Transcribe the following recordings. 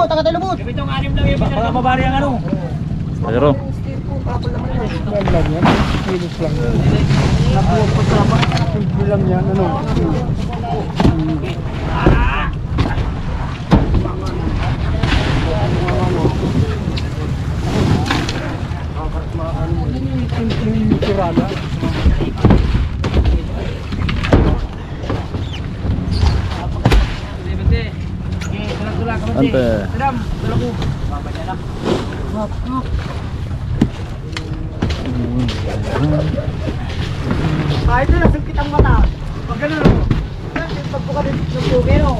pa ka naman, talubot, taga talubot. Itong anim lang yung baka mabari ang ano. Pero, yan. Yan lang yan. Kilos lang. Sa pa. Simple lang yan. Ano? Simpleng tirada. Ante. Madam, dala ko. Babaya na. Kahit na nasungkit ang mata. Pag gano'n ako. Pag buka din ng no?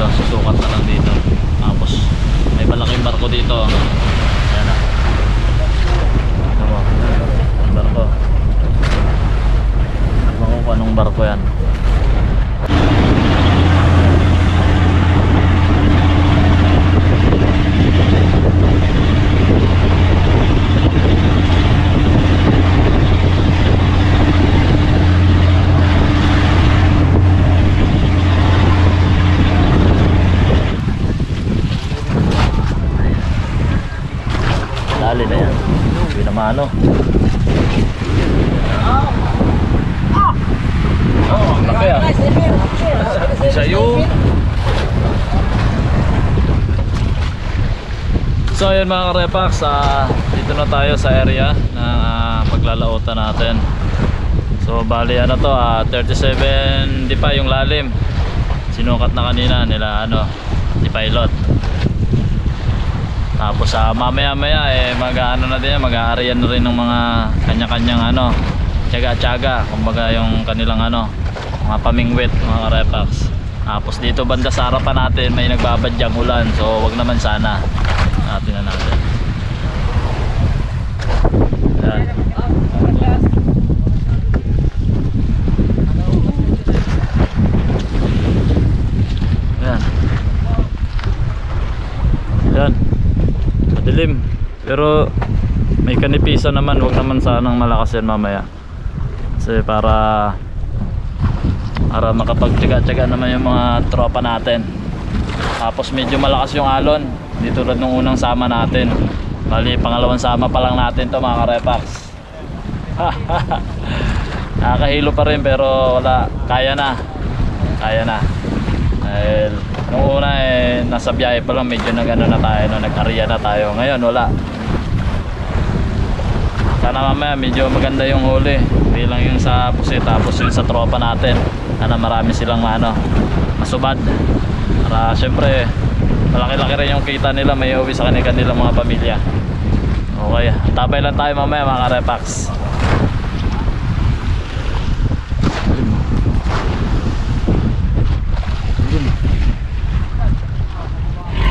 Lang tayo dito, susukat na lang dito. Tapos may malaking barko dito. Ayan na. Ito mo, ang barko. Ewan ko kung anong barko yan. Dali na yan. Hindi na maano. Oh, laki ah. Sa'yo. So ayun mga karepax, ah, dito na tayo sa area na ah, paglalautan natin. So bali ano to, ah, 37 di pa yung lalim. Sinukat na kanina nila ano, di pilot. Tapos sa mamaya maya eh mag ano na din mag-aarian na rin ng mga kanya-kanyang ano tiyaga-tiyaga kumbaga yung kanilang ano mga pamingwit mga repax. Tapos dito banda sa harapan natin may nagbabadyang ulan so wag naman sana natin na natin. Yan. Yan. Madilim. Pero may kanipisan naman, wag naman sanang malakas yan mamaya. Kasi para para makapagtyaga-tyaga naman yung mga tropa natin. Tapos medyo malakas yung alon. Di tulad nung unang sama natin. Bali, pangalawang sama pa lang natin to mga karepax. Nakakahilo pa rin pero wala, kaya na. Kaya na. Dahil nung una eh, nasa biyahe pa lang medyo nag-ano na tayo, no, nag-area na tayo. Ngayon wala. Sana mamaya medyo maganda yung huli. Hindi yung sa pusi tapos yung sa tropa natin. Sana marami silang ano, masubad. Para syempre malaki-laki rin yung kita nila may uwi sa kanila kanilang mga pamilya. Okay, tabay lang tayo mamaya mga repax.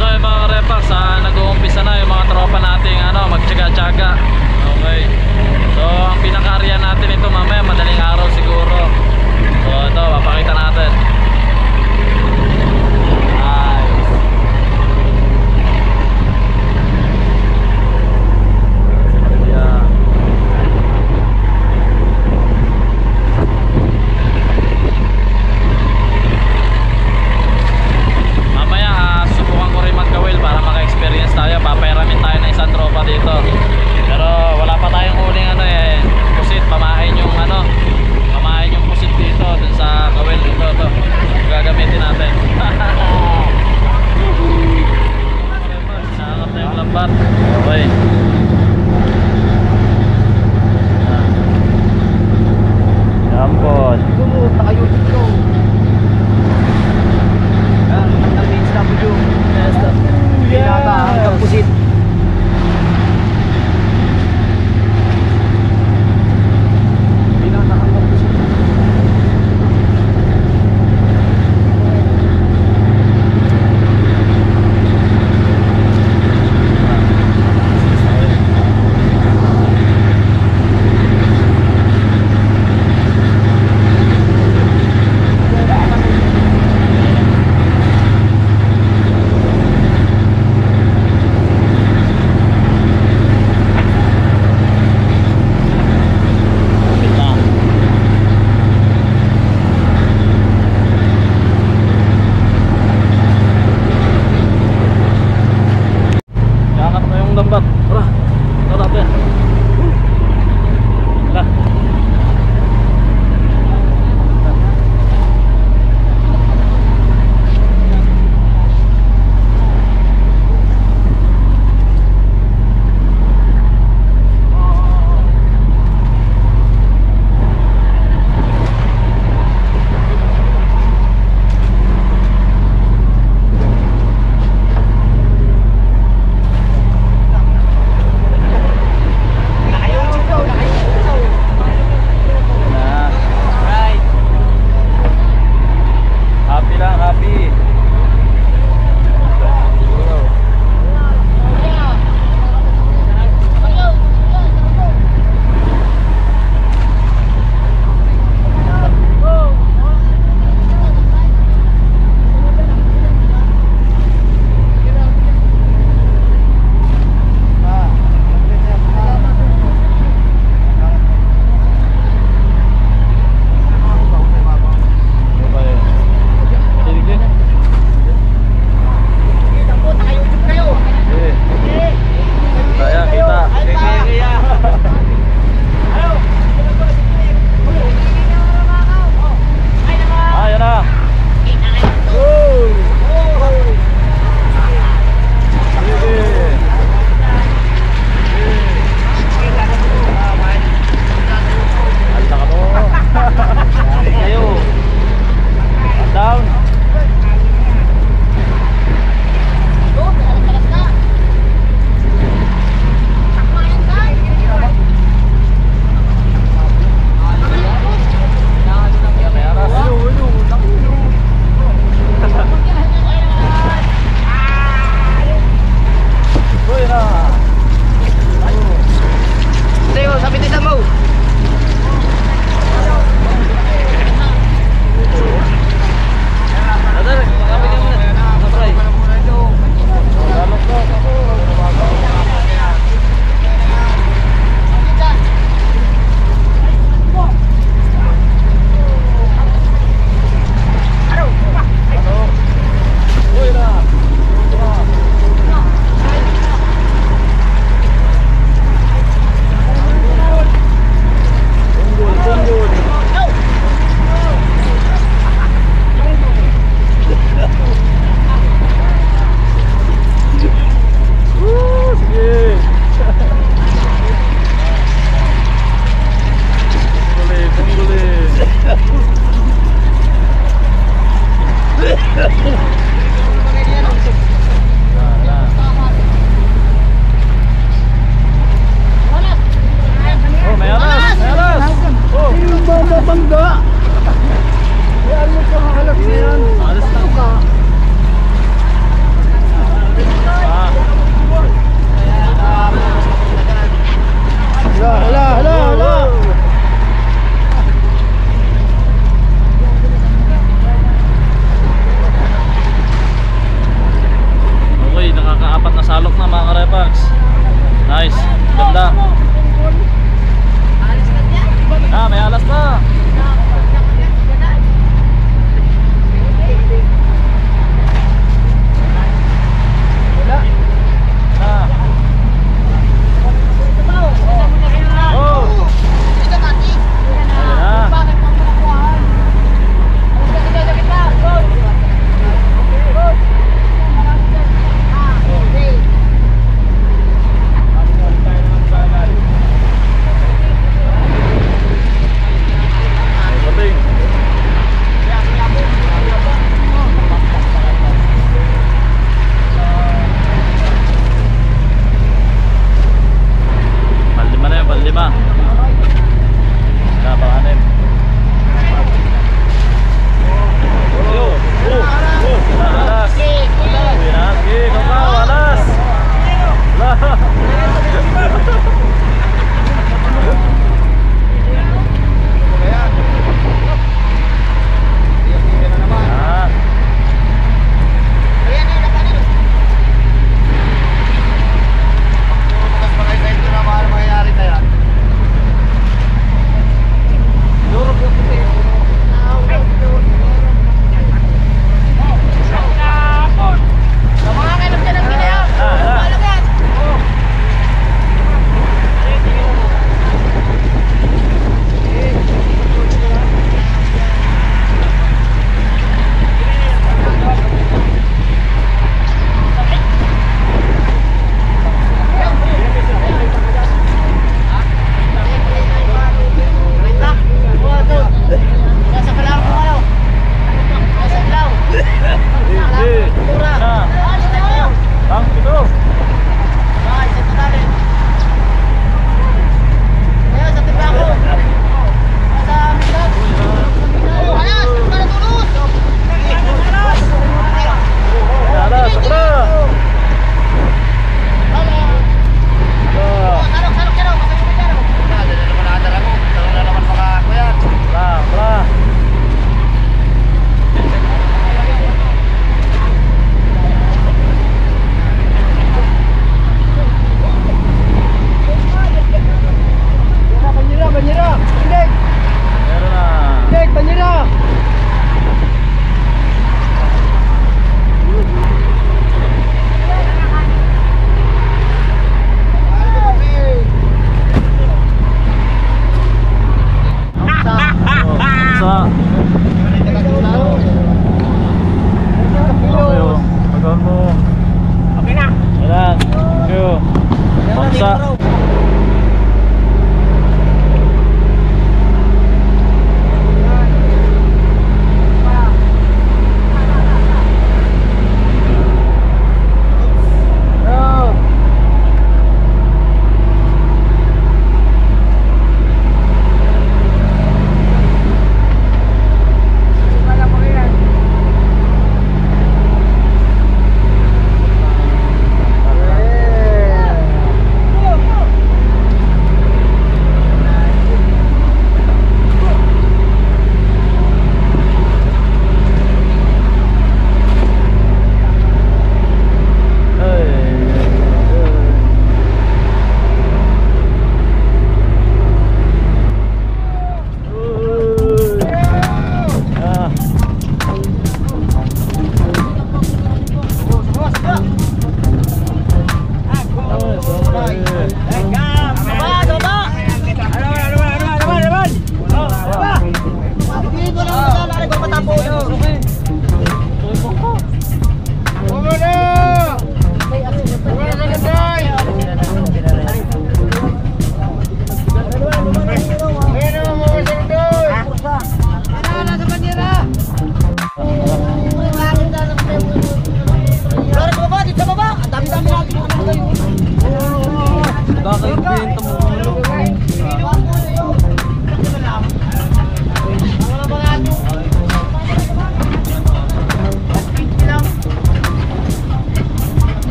So yung ah, nag-uumpisa na yung mga tropa nating ano, magtsaga-tsaga. Okay. So ang pinaka-area natin ito mamaya madaling araw siguro.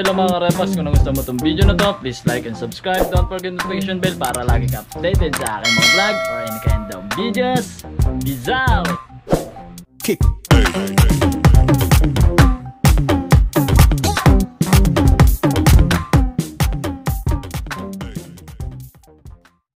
Hello mga karepas, kung nagustuhan mo itong video na to, please like and subscribe. Don't forget notification bell para lagi ka updated sa aking mga vlog or any kind of videos. Peace out! Kick.